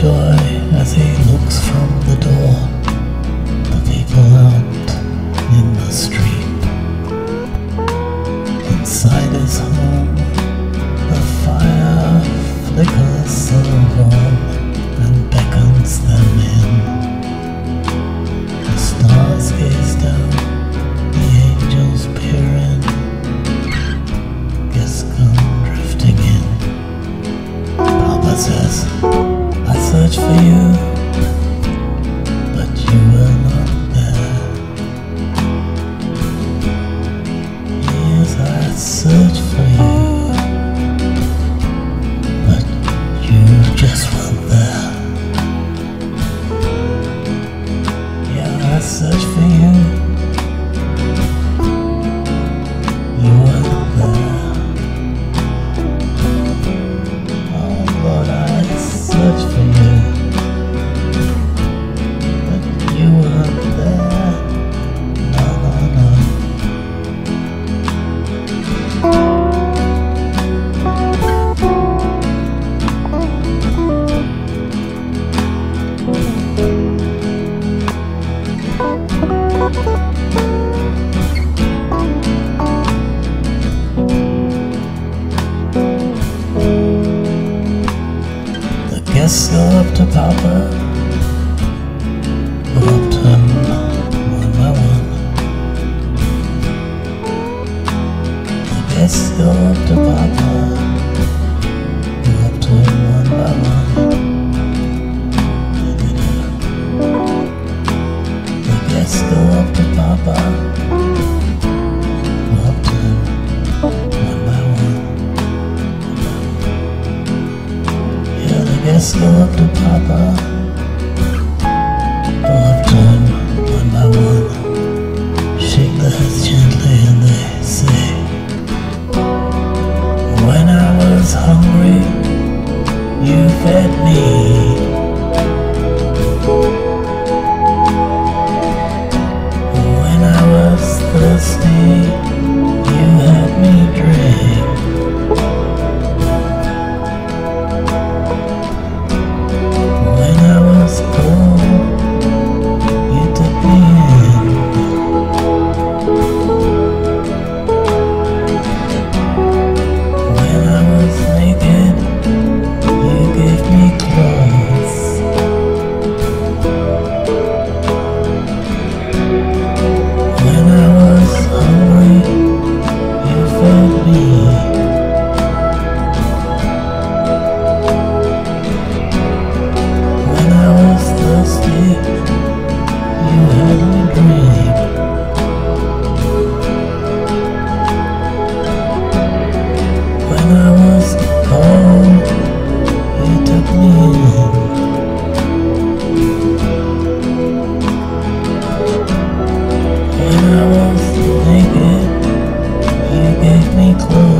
joy as he looks from the door. I Rockton, Wollawan. The Papa. just loved to papa. Loved him one by one. Shake their heads gently and they say When I was hungry You fed me. me close.